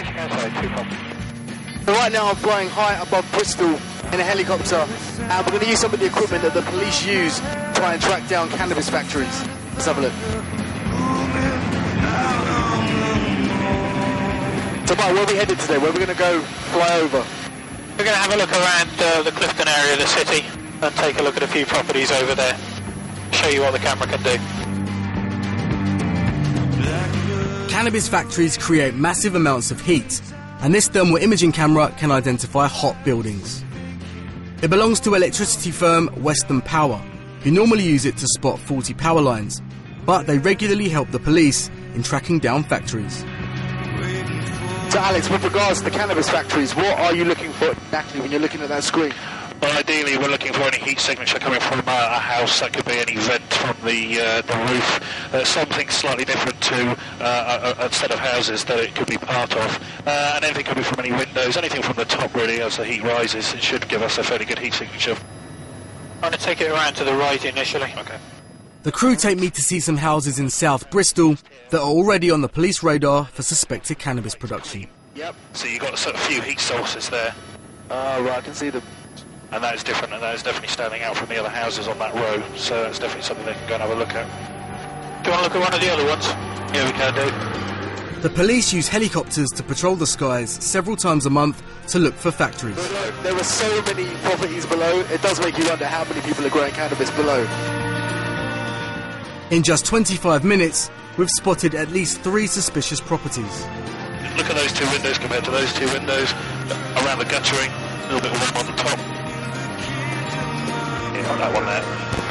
So right now I'm flying high above Bristol in a helicopter and we're going to use some of the equipment that the police use to try and track down cannabis factories. Let's have a look. So where are we headed today? Where are we going to go fly over? We're going to have a look around uh, the Clifton area of the city and take a look at a few properties over there. Show you what the camera can do. Cannabis factories create massive amounts of heat, and this thermal imaging camera can identify hot buildings. It belongs to electricity firm Western Power, who normally use it to spot faulty power lines, but they regularly help the police in tracking down factories. So Alex, with regards to the cannabis factories, what are you looking for exactly when you're looking at that screen? Well, ideally, we're looking for any heat signature coming from uh, a house. That could be any vent from the uh, the roof. Uh, something slightly different to uh, a, a set of houses that it could be part of. Uh, and anything could be from any windows, anything from the top, really, as the heat rises. It should give us a fairly good heat signature. I'm going to take it around to the right initially. Okay. The crew take me to see some houses in South Bristol that are already on the police radar for suspected cannabis production. Yep. So you've got a sort of few heat sources there. Oh, right, I can see them. And that is different, and that is definitely standing out from the other houses on that row. So that's definitely something they can go and have a look at. Do you want to look at one of the other ones? Yeah, we can do. The police use helicopters to patrol the skies several times a month to look for factories. But look, there are so many properties below, it does make you wonder how many people are growing cannabis below. In just 25 minutes, we've spotted at least three suspicious properties. Look at those two windows compared to those two windows around the guttering. A little bit warm on the top. Yeah, not that one there.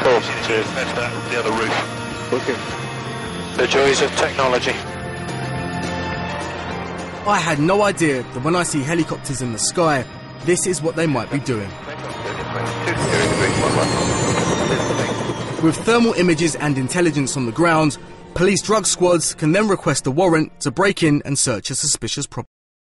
Cool. Compared to that, the other roof. Okay. The joys of technology. I had no idea that when I see helicopters in the sky, this is what they might be doing. With thermal images and intelligence on the ground, police drug squads can then request a warrant to break in and search a suspicious property.